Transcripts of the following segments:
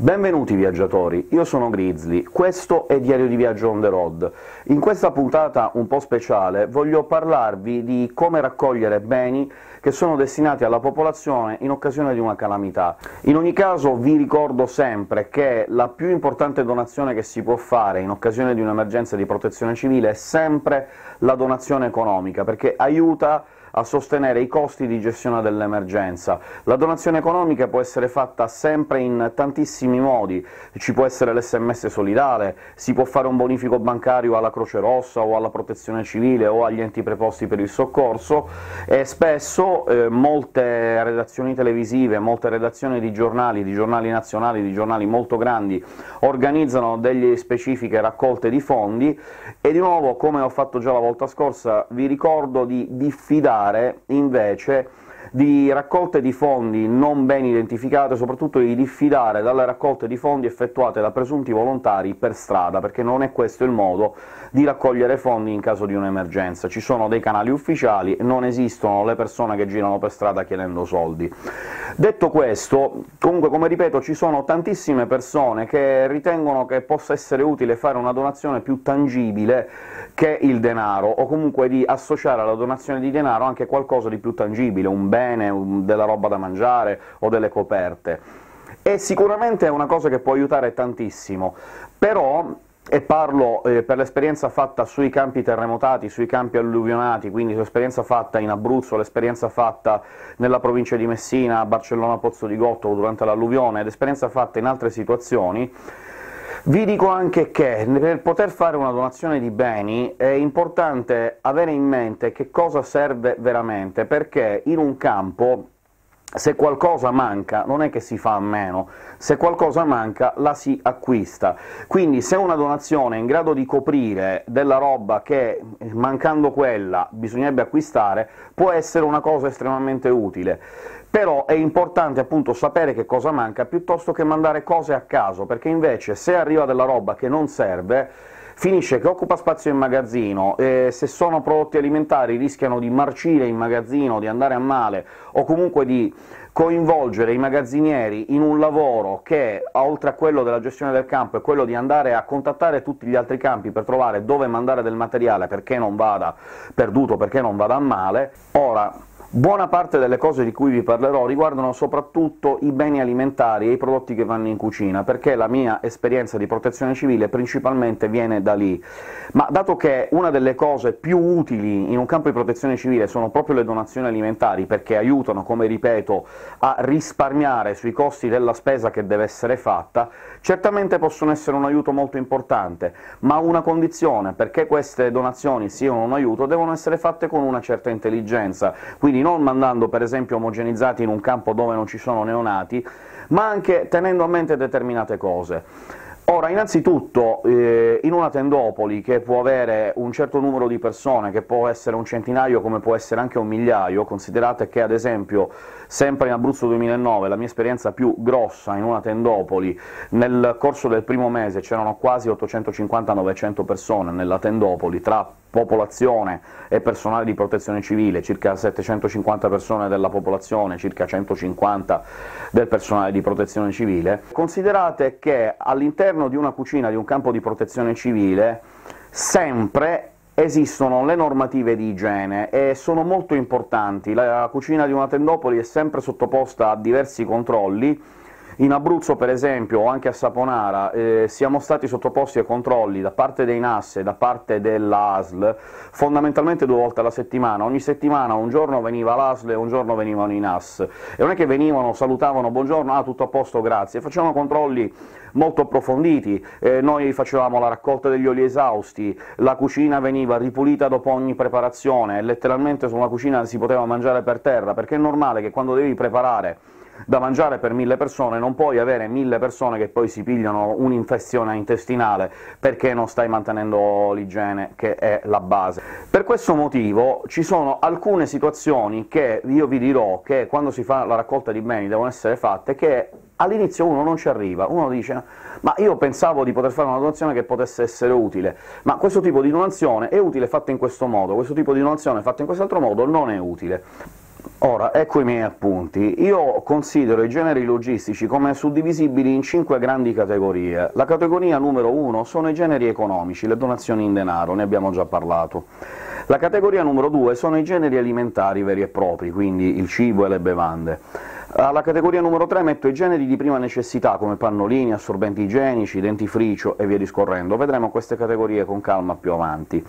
Benvenuti viaggiatori, io sono Grizzly, questo è Diario di Viaggio on the road. In questa puntata un po' speciale voglio parlarvi di come raccogliere beni che sono destinati alla popolazione in occasione di una calamità. In ogni caso vi ricordo sempre che la più importante donazione che si può fare in occasione di un'emergenza di protezione civile è sempre la donazione economica, perché aiuta a sostenere i costi di gestione dell'emergenza. La donazione economica può essere fatta sempre in tantissimi modi, ci può essere l'SMS solidale, si può fare un bonifico bancario alla Croce Rossa o alla Protezione Civile o agli enti preposti per il soccorso, e spesso eh, molte redazioni televisive, molte redazioni di giornali, di giornali nazionali, di giornali molto grandi, organizzano delle specifiche raccolte di fondi, e di nuovo, come ho fatto già la volta scorsa, vi ricordo di diffidare parlare invece di raccolte di fondi non ben identificate, soprattutto di diffidare dalle raccolte di fondi effettuate da presunti volontari per strada, perché non è questo il modo di raccogliere fondi in caso di un'emergenza. Ci sono dei canali ufficiali, non esistono le persone che girano per strada chiedendo soldi. Detto questo, comunque, come ripeto, ci sono tantissime persone che ritengono che possa essere utile fare una donazione più tangibile che il denaro, o comunque di associare alla donazione di denaro anche qualcosa di più tangibile, un bene, un, della roba da mangiare o delle coperte. E sicuramente è una cosa che può aiutare tantissimo, però e parlo eh, per l'esperienza fatta sui campi terremotati, sui campi alluvionati, quindi l'esperienza fatta in Abruzzo, l'esperienza fatta nella provincia di Messina, a Barcellona Pozzo di Gottolo durante l'alluvione, ed esperienza fatta in altre situazioni, vi dico anche che per poter fare una donazione di beni è importante avere in mente che cosa serve veramente, perché in un campo se qualcosa manca non è che si fa a meno, se qualcosa manca la si acquista. Quindi se una donazione è in grado di coprire della roba che, mancando quella, bisognerebbe acquistare, può essere una cosa estremamente utile. Però è importante appunto sapere che cosa manca, piuttosto che mandare cose a caso, perché invece se arriva della roba che non serve, finisce che occupa spazio in magazzino, e se sono prodotti alimentari rischiano di marcire in magazzino, di andare a male, o comunque di coinvolgere i magazzinieri in un lavoro che, oltre a quello della gestione del campo, è quello di andare a contattare tutti gli altri campi per trovare dove mandare del materiale perché non vada perduto, perché non vada a male. Ora, Buona parte delle cose di cui vi parlerò riguardano soprattutto i beni alimentari e i prodotti che vanno in cucina, perché la mia esperienza di protezione civile principalmente viene da lì. Ma dato che una delle cose più utili in un campo di protezione civile sono proprio le donazioni alimentari, perché aiutano, come ripeto, a risparmiare sui costi della spesa che deve essere fatta, certamente possono essere un aiuto molto importante, ma una condizione perché queste donazioni siano un aiuto devono essere fatte con una certa intelligenza, quindi quindi non mandando per esempio omogenizzati in un campo dove non ci sono neonati, ma anche tenendo a mente determinate cose. Ora, innanzitutto, eh, in una tendopoli che può avere un certo numero di persone, che può essere un centinaio come può essere anche un migliaio, considerate che ad esempio sempre in Abruzzo 2009 la mia esperienza più grossa in una tendopoli, nel corso del primo mese c'erano quasi 850-900 persone nella tendopoli, tra popolazione e personale di protezione civile, circa 750 persone della popolazione, circa 150 del personale di protezione civile, considerate che all'interno di una cucina di un campo di protezione civile sempre esistono le normative di igiene e sono molto importanti. La cucina di una tendopoli è sempre sottoposta a diversi controlli, in Abruzzo, per esempio, o anche a Saponara, eh, siamo stati sottoposti a controlli da parte dei NAS e da parte dell'ASL fondamentalmente due volte alla settimana. Ogni settimana un giorno veniva l'ASL e un giorno venivano i NAS. E non è che venivano, salutavano «buongiorno, ah, tutto a posto, grazie», facevano controlli molto approfonditi, eh, noi facevamo la raccolta degli oli esausti, la cucina veniva ripulita dopo ogni preparazione, letteralmente su una cucina si poteva mangiare per terra, perché è normale che quando devi preparare da mangiare per mille persone, non puoi avere mille persone che poi si pigliano un'infezione intestinale perché non stai mantenendo l'igiene, che è la base. Per questo motivo ci sono alcune situazioni che io vi dirò che quando si fa la raccolta di beni devono essere fatte, che all'inizio uno non ci arriva, uno dice «ma io pensavo di poter fare una donazione che potesse essere utile, ma questo tipo di donazione è utile fatta in questo modo, questo tipo di donazione fatta in quest'altro modo non è utile». Ora, ecco i miei appunti. Io considero i generi logistici come suddivisibili in cinque grandi categorie. La categoria numero uno sono i generi economici, le donazioni in denaro, ne abbiamo già parlato. La categoria numero due sono i generi alimentari veri e propri, quindi il cibo e le bevande. Alla categoria numero 3 metto i generi di prima necessità, come pannolini, assorbenti igienici, dentifricio e via discorrendo. Vedremo queste categorie con calma più avanti.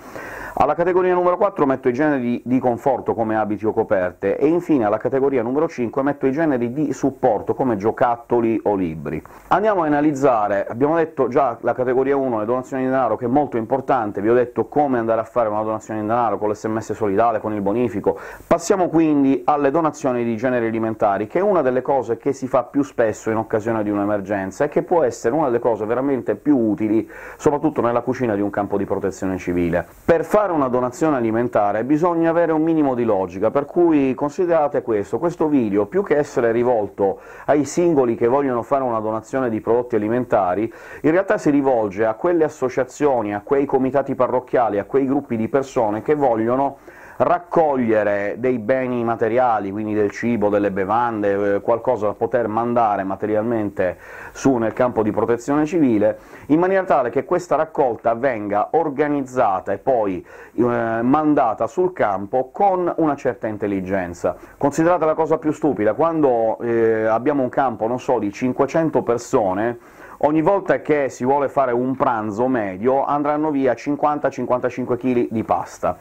Alla categoria numero 4 metto i generi di conforto come abiti o coperte, e infine alla categoria numero 5 metto i generi di supporto come giocattoli o libri. Andiamo a analizzare, abbiamo detto già la categoria 1, le donazioni di denaro, che è molto importante, vi ho detto come andare a fare una donazione di denaro con l'SMS solidale, con il bonifico. Passiamo quindi alle donazioni di generi alimentari, che è una delle cose che si fa più spesso in occasione di un'emergenza, e che può essere una delle cose veramente più utili, soprattutto nella cucina di un campo di protezione civile. Per fare fare una donazione alimentare bisogna avere un minimo di logica, per cui considerate questo, questo video, più che essere rivolto ai singoli che vogliono fare una donazione di prodotti alimentari, in realtà si rivolge a quelle associazioni, a quei comitati parrocchiali, a quei gruppi di persone che vogliono raccogliere dei beni materiali, quindi del cibo, delle bevande, eh, qualcosa da poter mandare materialmente su nel campo di protezione civile, in maniera tale che questa raccolta venga organizzata e poi eh, mandata sul campo con una certa intelligenza. Considerate la cosa più stupida, quando eh, abbiamo un campo, non so, di 500 persone, ogni volta che si vuole fare un pranzo medio andranno via 50-55 kg di pasta.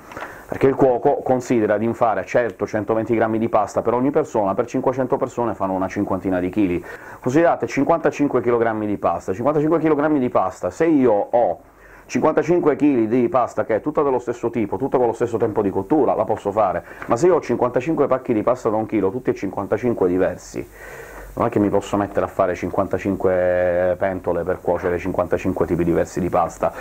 Perché il cuoco considera di fare certo 120 grammi di pasta per ogni persona, per 500 persone fanno una cinquantina di chili. Considerate 55 kg di pasta, 55 kg di pasta, se io ho 55 kg di pasta che è tutta dello stesso tipo, tutta con lo stesso tempo di cottura, la posso fare, ma se io ho 55 pacchi di pasta da un chilo, tutti e 55 diversi, non è che mi posso mettere a fare 55 pentole per cuocere 55 tipi diversi di pasta.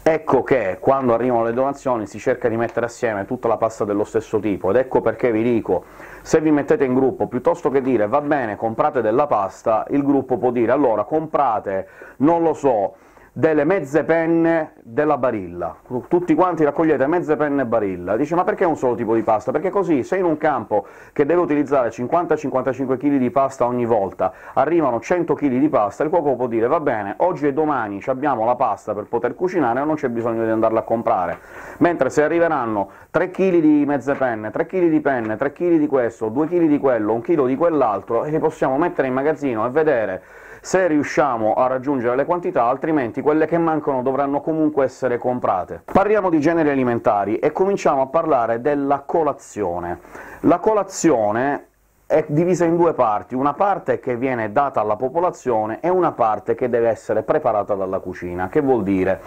Ecco che quando arrivano le donazioni si cerca di mettere assieme tutta la pasta dello stesso tipo, ed ecco perché vi dico, se vi mettete in gruppo, piuttosto che dire «va bene, comprate della pasta», il gruppo può dire «allora comprate, non lo so, delle mezze penne della Barilla. Tutti quanti raccogliete mezze penne Barilla. Dice «ma perché un solo tipo di pasta?» Perché così, se in un campo che deve utilizzare 50-55 kg di pasta ogni volta arrivano 100 kg di pasta, il cuoco può dire «va bene, oggi e domani abbiamo la pasta per poter cucinare, non c'è bisogno di andarla a comprare». Mentre se arriveranno 3 kg di mezze penne, 3 kg di penne, 3 kg di questo, 2 kg di quello, 1 kg di quell'altro, li possiamo mettere in magazzino e vedere se riusciamo a raggiungere le quantità, altrimenti quelle che mancano dovranno comunque essere comprate. Parliamo di generi alimentari e cominciamo a parlare della colazione. La colazione è divisa in due parti, una parte che viene data alla popolazione e una parte che deve essere preparata dalla cucina. Che vuol dire?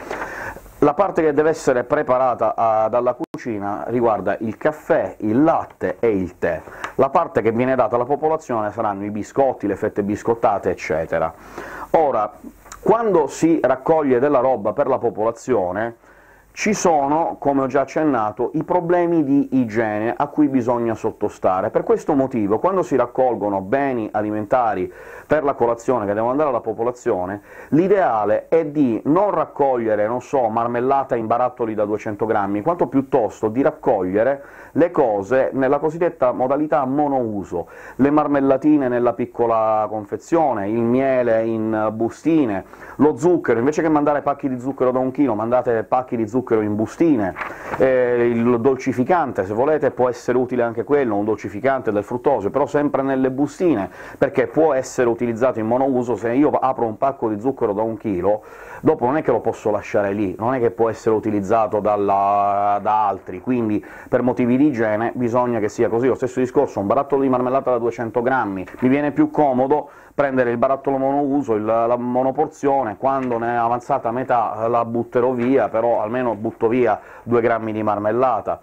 La parte che deve essere preparata a, dalla cucina riguarda il caffè, il latte e il tè. La parte che viene data alla popolazione saranno i biscotti, le fette biscottate, eccetera. Ora, quando si raccoglie della roba per la popolazione, ci sono, come ho già accennato, i problemi di igiene a cui bisogna sottostare. Per questo motivo, quando si raccolgono beni alimentari per la colazione che devono andare alla popolazione, l'ideale è di non raccogliere, non so, marmellata in barattoli da 200 grammi, quanto piuttosto di raccogliere le cose nella cosiddetta modalità monouso, le marmellatine nella piccola confezione, il miele in bustine, lo zucchero, invece che mandare pacchi di zucchero da un chilo, mandate pacchi di zucchero in bustine, eh, il dolcificante, se volete, può essere utile anche quello, un dolcificante del fruttosio, però sempre nelle bustine, perché può essere utilizzato in monouso, se io apro un pacco di zucchero da un chilo, dopo non è che lo posso lasciare lì, non è che può essere utilizzato dalla, da altri, quindi per motivi di igiene bisogna che sia così. Lo stesso discorso, un barattolo di marmellata da 200 grammi, mi viene più comodo prendere il barattolo monouso, il, la monoporzione, quando ne è avanzata metà la butterò via, però almeno butto via 2 grammi di marmellata.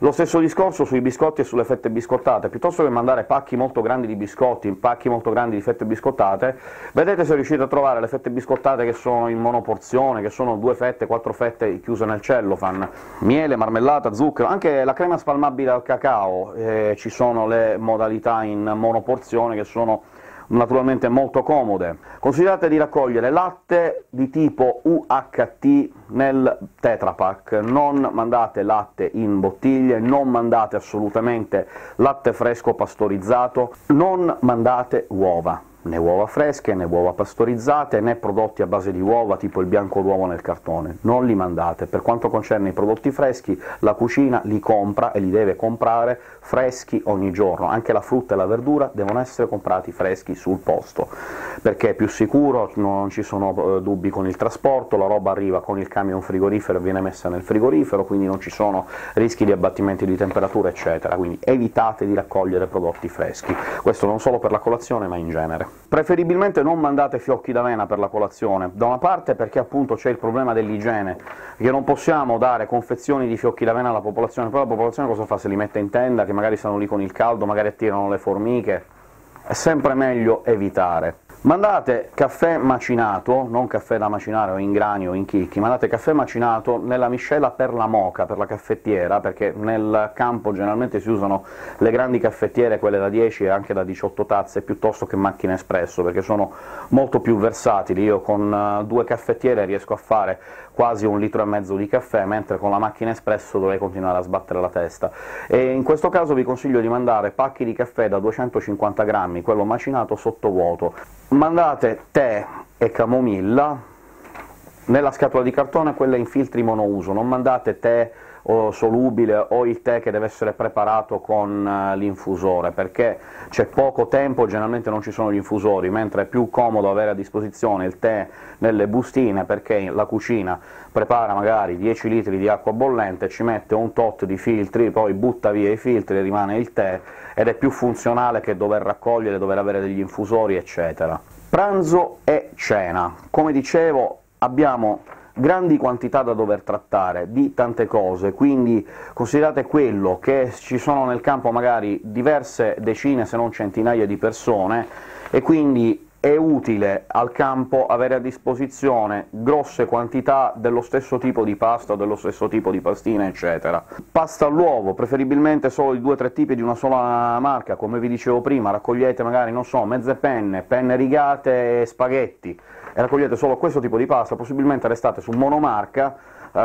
Lo stesso discorso sui biscotti e sulle fette biscottate, piuttosto che mandare pacchi molto grandi di biscotti, pacchi molto grandi di fette biscottate, vedete se riuscite a trovare le fette biscottate che sono in monoporzione, che sono due fette, quattro fette chiuse nel cellofan, miele, marmellata, zucchero, anche la crema spalmabile al cacao, eh, ci sono le modalità in monoporzione che sono naturalmente molto comode. Considerate di raccogliere latte di tipo UHT nel Tetra Pak, non mandate latte in bottiglie, non mandate assolutamente latte fresco pastorizzato, non mandate uova né uova fresche, né uova pastorizzate, né prodotti a base di uova, tipo il bianco d'uovo nel cartone. Non li mandate. Per quanto concerne i prodotti freschi, la cucina li compra e li deve comprare freschi ogni giorno. Anche la frutta e la verdura devono essere comprati freschi sul posto, perché è più sicuro, non ci sono eh, dubbi con il trasporto, la roba arriva con il camion frigorifero e viene messa nel frigorifero, quindi non ci sono rischi di abbattimenti di temperatura, eccetera. Quindi evitate di raccogliere prodotti freschi. Questo non solo per la colazione, ma in genere. Preferibilmente non mandate fiocchi d'avena per la colazione, da una parte perché appunto c'è il problema dell'igiene, che non possiamo dare confezioni di fiocchi d'avena alla popolazione, poi la popolazione cosa fa? Se li mette in tenda, che magari stanno lì con il caldo, magari attirano le formiche, è sempre meglio evitare. Mandate caffè macinato, non caffè da macinare o in grani o in chicchi, mandate caffè macinato nella miscela per la moca, per la caffettiera, perché nel campo generalmente si usano le grandi caffettiere, quelle da 10 e anche da 18 tazze, piuttosto che macchine espresso, perché sono molto più versatili. Io con eh, due caffettiere riesco a fare quasi un litro e mezzo di caffè, mentre con la macchina espresso dovrei continuare a sbattere la testa. E in questo caso vi consiglio di mandare pacchi di caffè da 250 grammi, quello macinato sottovuoto, mandate tè e camomilla nella scatola di cartone, quella in filtri monouso, non mandate tè o solubile o il tè che deve essere preparato con uh, l'infusore, perché c'è poco tempo, generalmente non ci sono gli infusori, mentre è più comodo avere a disposizione il tè nelle bustine, perché la cucina prepara magari 10 litri di acqua bollente, ci mette un tot di filtri, poi butta via i filtri e rimane il tè, ed è più funzionale che dover raccogliere, dover avere degli infusori, eccetera. Pranzo e cena. Come dicevo, abbiamo grandi quantità da dover trattare, di tante cose, quindi considerate quello che ci sono nel campo magari diverse decine se non centinaia di persone, e quindi è utile al campo avere a disposizione grosse quantità dello stesso tipo di pasta, dello stesso tipo di pastina, eccetera. Pasta all'uovo, preferibilmente solo di due o tre tipi di una sola marca, come vi dicevo prima, raccogliete magari, non so, mezze penne, penne rigate e spaghetti, e raccogliete solo questo tipo di pasta, possibilmente restate su monomarca,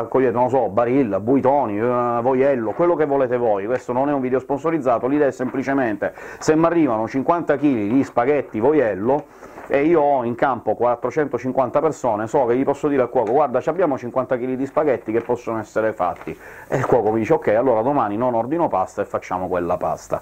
raccogliete, non so, Barilla, Buitoni, eh, Voiello, quello che volete voi, questo non è un video sponsorizzato, l'idea è semplicemente se mi arrivano 50 kg di spaghetti Voiello, e io ho in campo 450 persone, so che gli posso dire al cuoco «guarda, abbiamo 50 kg di spaghetti che possono essere fatti», e il cuoco mi dice «ok, allora domani non ordino pasta e facciamo quella pasta».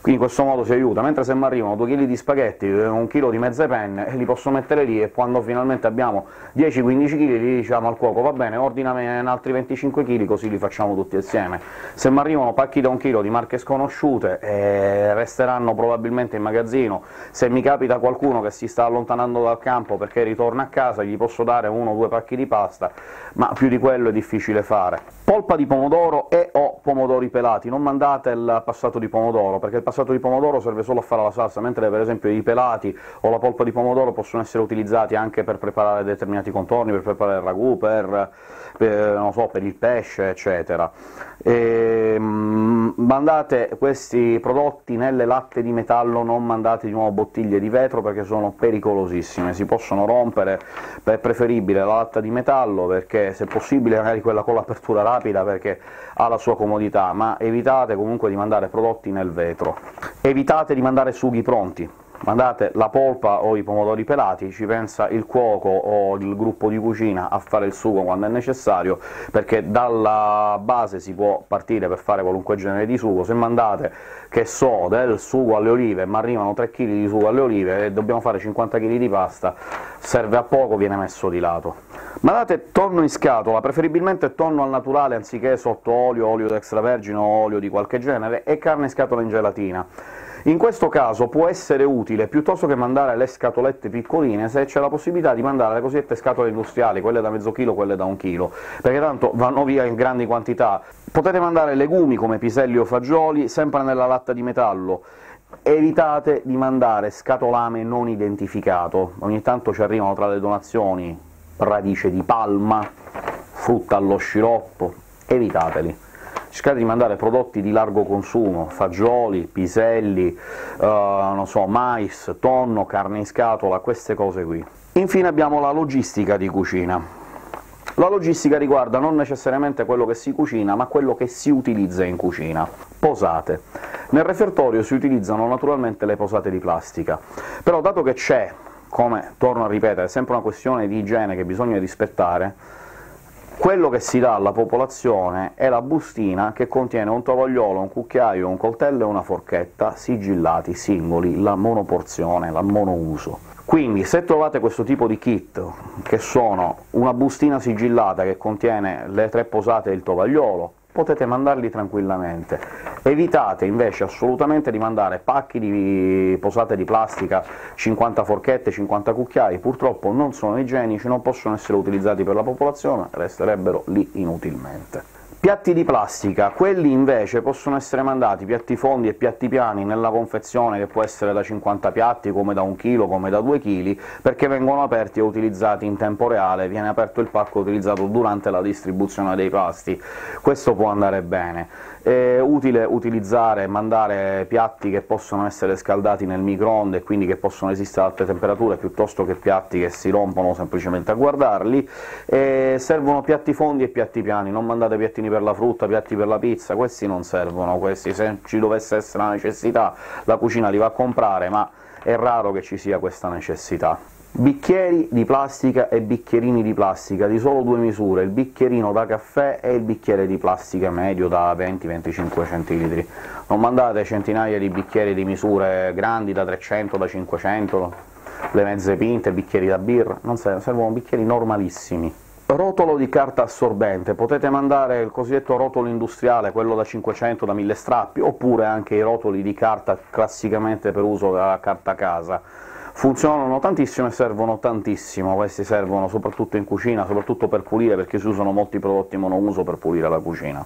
Quindi in questo modo si aiuta, mentre se mi arrivano 2 kg di spaghetti, e un chilo di mezze penne, li posso mettere lì, e quando finalmente abbiamo 10-15 kg gli diciamo al cuoco «va bene, ordinami altri 25 kg, così li facciamo tutti insieme». Se mi arrivano pacchi da un chilo di marche sconosciute, eh, resteranno probabilmente in magazzino, se mi capita qualcuno che si sta allontanando dal campo perché ritorna a casa, gli posso dare uno o due pacchi di pasta, ma più di quello è difficile fare. Polpa di pomodoro e o pomodori pelati, non mandate il passato di pomodoro, perché il passato di pomodoro serve solo a fare la salsa, mentre per esempio i pelati o la polpa di pomodoro possono essere utilizzati anche per preparare determinati contorni, per preparare il ragù, per, per, so, per il pesce, eccetera. E, mm, mandate questi prodotti nelle latte di metallo, non mandate di nuovo bottiglie di vetro, perché sono pericolosissime, si possono rompere, è preferibile la latta di metallo, perché se possibile magari quella con l'apertura rapida, perché ha la sua comodità, ma evitate comunque di mandare prodotti nel vetro. Evitate di mandare sughi pronti, mandate la polpa o i pomodori pelati, ci pensa il cuoco o il gruppo di cucina a fare il sugo quando è necessario, perché dalla base si può partire per fare qualunque genere di sugo. Se mandate, che so, del sugo alle olive, ma arrivano 3 kg di sugo alle olive e dobbiamo fare 50 kg di pasta, serve a poco, viene messo di lato. Mandate tonno in scatola, preferibilmente tonno al naturale anziché sotto olio, olio d'extravergine o olio di qualche genere, e carne in scatola in gelatina. In questo caso può essere utile, piuttosto che mandare le scatolette piccoline, se c'è la possibilità di mandare le cosiddette scatole industriali, quelle da mezzo chilo, quelle da un chilo, perché tanto vanno via in grandi quantità. Potete mandare legumi come piselli o fagioli, sempre nella latta di metallo, evitate di mandare scatolame non identificato, ogni tanto ci arrivano tra le donazioni radice di palma, frutta allo sciroppo, evitateli cercate di mandare prodotti di largo consumo, fagioli, piselli, non so, mais, tonno, carne in scatola, queste cose qui. Infine abbiamo la logistica di cucina. La logistica riguarda non necessariamente quello che si cucina, ma quello che si utilizza in cucina. Posate. Nel refertorio si utilizzano naturalmente le posate di plastica, però dato che c'è, come torno a ripetere, sempre una questione di igiene che bisogna rispettare, quello che si dà alla popolazione è la bustina che contiene un tovagliolo, un cucchiaio, un coltello e una forchetta sigillati, singoli, la monoporzione, la monouso. Quindi se trovate questo tipo di kit, che sono una bustina sigillata che contiene le tre posate e il tovagliolo, potete mandarli tranquillamente. Evitate invece assolutamente di mandare pacchi di posate di plastica, 50 forchette, 50 cucchiai, purtroppo non sono igienici, non possono essere utilizzati per la popolazione, resterebbero lì inutilmente. Piatti di plastica, quelli invece possono essere mandati piatti fondi e piatti piani nella confezione, che può essere da 50 piatti, come da 1 kg, come da 2 kg, perché vengono aperti e utilizzati in tempo reale, viene aperto il pacco utilizzato durante la distribuzione dei pasti. Questo può andare bene. È utile utilizzare e mandare piatti che possono essere scaldati nel microonde e quindi che possono resistere ad alte temperature, piuttosto che piatti che si rompono semplicemente a guardarli. E servono piatti fondi e piatti piani, non mandate piattini per la frutta, piatti per la pizza, questi non servono, questi se ci dovesse essere la necessità la cucina li va a comprare, ma è raro che ci sia questa necessità. Bicchieri di plastica e bicchierini di plastica di solo due misure, il bicchierino da caffè e il bicchiere di plastica medio da 20-25 centilitri. Non mandate centinaia di bicchieri di misure grandi da 300, da 500, le mezze pinte, bicchieri da birra, non servono, servono bicchieri normalissimi. Rotolo di carta assorbente, potete mandare il cosiddetto rotolo industriale, quello da 500, da 1000 strappi, oppure anche i rotoli di carta classicamente per uso da carta casa funzionano tantissimo e servono tantissimo, questi servono soprattutto in cucina, soprattutto per pulire, perché si usano molti prodotti monouso per pulire la cucina.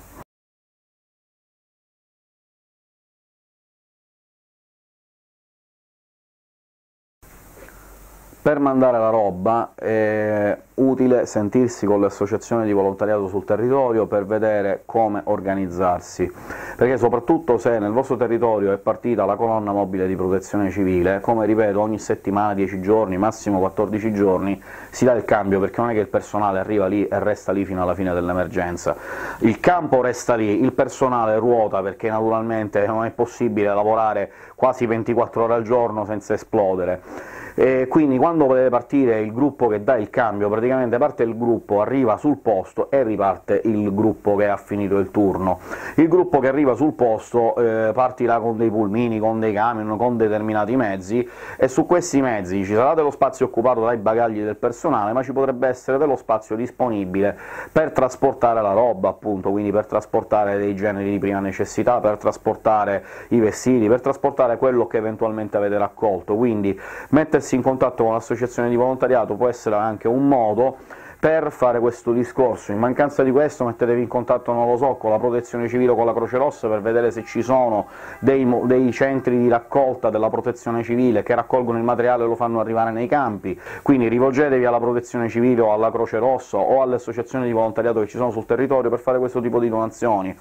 Per mandare la roba è utile sentirsi con le associazioni di volontariato sul territorio per vedere come organizzarsi, perché soprattutto se nel vostro territorio è partita la colonna mobile di protezione civile, come ripeto ogni settimana 10 giorni, massimo 14 giorni, si dà il cambio, perché non è che il personale arriva lì e resta lì fino alla fine dell'emergenza. Il campo resta lì, il personale ruota, perché naturalmente non è possibile lavorare quasi 24 ore al giorno senza esplodere e quindi quando deve partire il gruppo che dà il cambio, praticamente parte il gruppo, arriva sul posto e riparte il gruppo che ha finito il turno. Il gruppo che arriva sul posto eh, partirà con dei pulmini, con dei camion, con determinati mezzi, e su questi mezzi ci sarà dello spazio occupato dai bagagli del personale, ma ci potrebbe essere dello spazio disponibile per trasportare la roba, appunto, quindi per trasportare dei generi di prima necessità, per trasportare i vestiti, per trasportare quello che eventualmente avete raccolto, quindi mettersi mettersi in contatto con l'associazione di volontariato può essere anche un modo per fare questo discorso. In mancanza di questo mettetevi in contatto, non lo so, con la Protezione Civile o con la Croce Rossa per vedere se ci sono dei, dei, centri di raccolta della Protezione Civile che raccolgono il materiale e lo fanno arrivare nei campi, quindi rivolgetevi alla Protezione Civile o alla Croce Rossa o alle associazioni di volontariato che ci sono sul territorio per fare questo tipo di donazioni.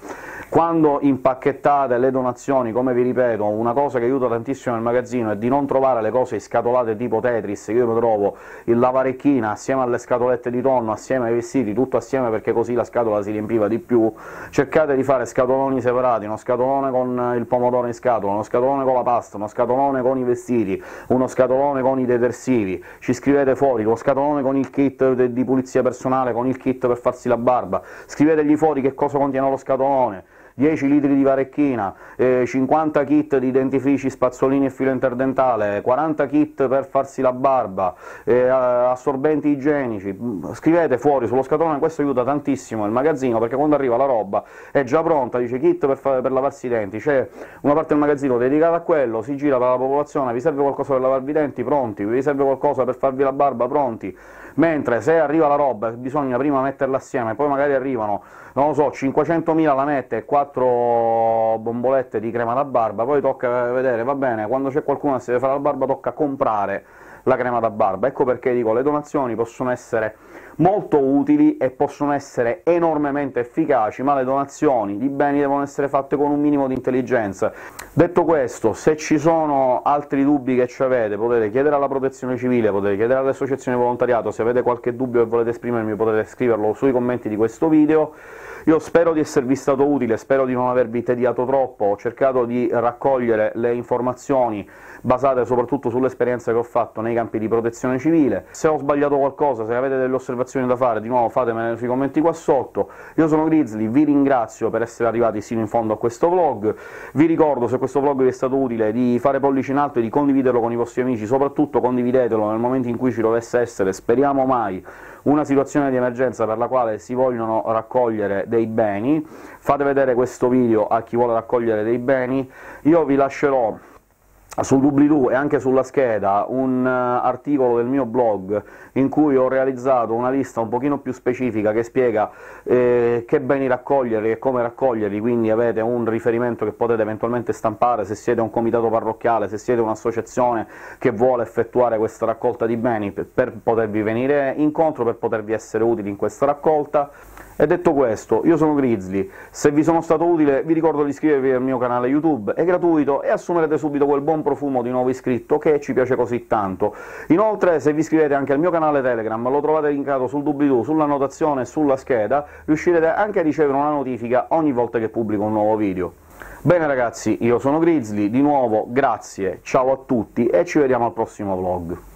Quando impacchettate le donazioni, come vi ripeto, una cosa che aiuta tantissimo nel magazzino è di non trovare le cose scatolate tipo Tetris, che io mi trovo il lavarecchina assieme alle scatolette di tonno, assieme ai vestiti, tutto assieme perché così la scatola si riempiva di più, cercate di fare scatoloni separati, uno scatolone con il pomodoro in scatola, uno scatolone con la pasta, uno scatolone con i vestiti, uno scatolone con i detersivi, ci scrivete fuori, lo scatolone con il kit di pulizia personale, con il kit per farsi la barba, scrivetegli fuori che cosa contiene lo scatolone, 10 litri di varecchina, eh, 50 kit di dentifrici, spazzolini e filo interdentale, 40 kit per farsi la barba, eh, assorbenti igienici, scrivete fuori sullo scatolone, questo aiuta tantissimo il magazzino, perché quando arriva la roba è già pronta, dice kit per, per lavarsi i denti, c'è una parte del magazzino dedicata a quello, si gira per la popolazione, vi serve qualcosa per lavarvi i denti, pronti, vi serve qualcosa per farvi la barba, pronti, mentre se arriva la roba bisogna prima metterla assieme, poi magari arrivano, non lo so, 500.000 lamette e 4 bombolette di crema da barba, poi tocca vedere, va bene, quando c'è qualcuno che si deve fare la barba tocca comprare la crema da barba. Ecco perché dico le donazioni possono essere molto utili e possono essere enormemente efficaci, ma le donazioni di beni devono essere fatte con un minimo di intelligenza. Detto questo, se ci sono altri dubbi che ci avete potete chiedere alla Protezione Civile, potete chiedere alle associazioni di volontariato, se avete qualche dubbio e volete esprimermi potete scriverlo sui commenti di questo video. Io spero di esservi stato utile, spero di non avervi tediato troppo, ho cercato di raccogliere le informazioni basate soprattutto sull'esperienza che ho fatto nei campi di protezione civile. Se ho sbagliato qualcosa, se avete delle osservazioni da fare, di nuovo fatemele sui commenti qua sotto. Io sono Grizzly, vi ringrazio per essere arrivati sino in fondo a questo vlog, vi ricordo, se questo vlog vi è stato utile, di fare pollice in alto e di condividerlo con i vostri amici, soprattutto condividetelo nel momento in cui ci dovesse essere, speriamo mai, una situazione di emergenza per la quale si vogliono raccogliere dei beni, fate vedere questo video a chi vuole raccogliere dei beni, io vi lascerò sul doobly-doo e anche sulla scheda un uh, articolo del mio blog in cui ho realizzato una lista un pochino più specifica che spiega eh, che beni raccogliere e come raccoglierli, quindi avete un riferimento che potete eventualmente stampare se siete un comitato parrocchiale, se siete un'associazione che vuole effettuare questa raccolta di beni per potervi venire incontro, per potervi essere utili in questa raccolta. E detto questo, io sono Grizzly, se vi sono stato utile vi ricordo di iscrivervi al mio canale YouTube, è gratuito e assumerete subito quel buon profumo di nuovo iscritto che ci piace così tanto. Inoltre, se vi iscrivete anche al mio canale Telegram, lo trovate linkato sul doobly-doo, sulla notazione e sulla scheda, riuscirete anche a ricevere una notifica ogni volta che pubblico un nuovo video. Bene ragazzi, io sono Grizzly, di nuovo grazie, ciao a tutti e ci vediamo al prossimo vlog.